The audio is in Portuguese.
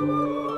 Música